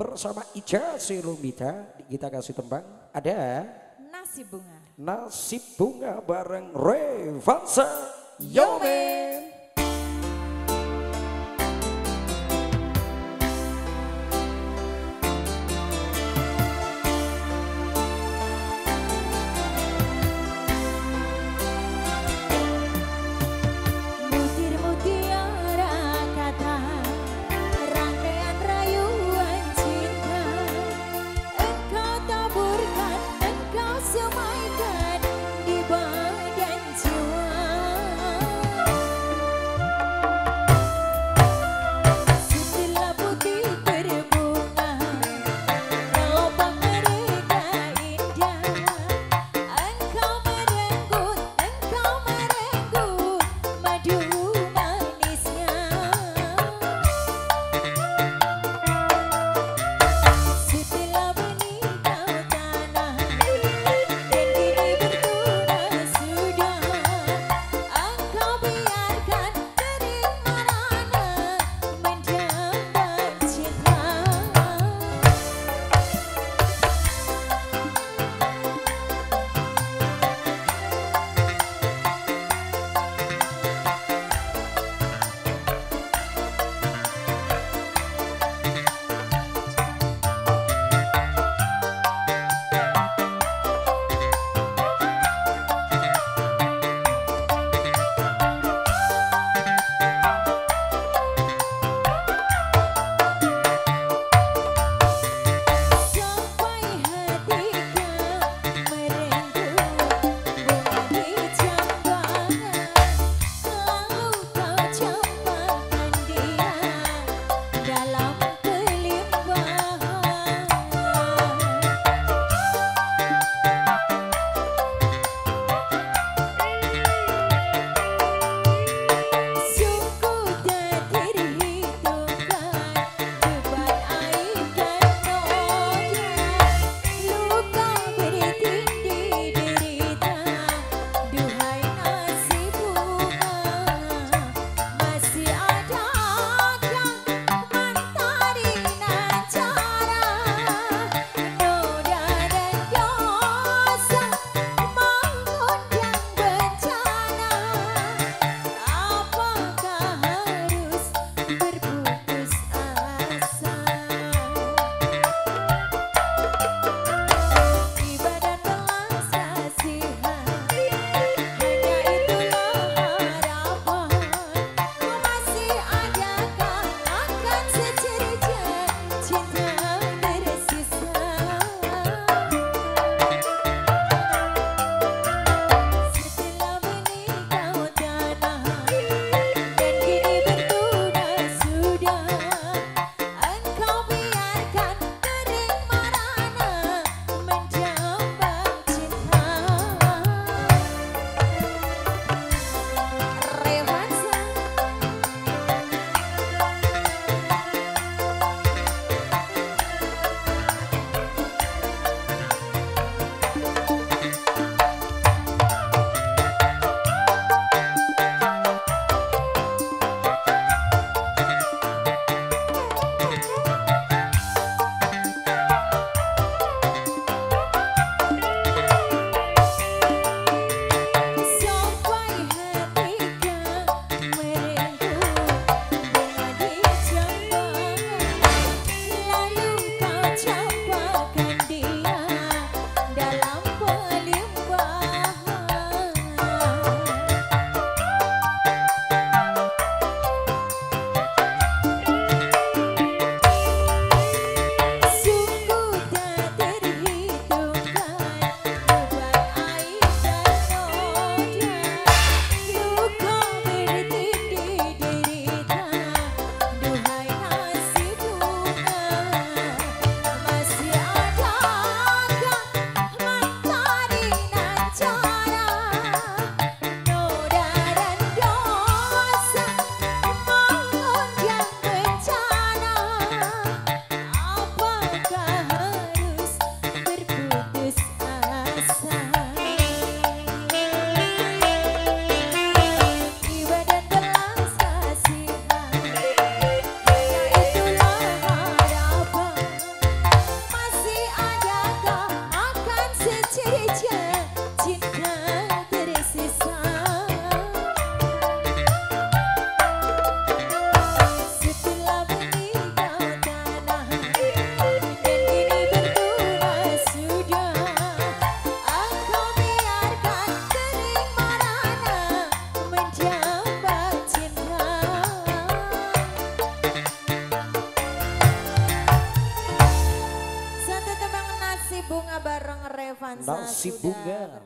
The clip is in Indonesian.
bersama Ica Silumita kita kasih tembang ada Nasi bunga. Nasib bunga bareng Revansa. Butir nasi bunga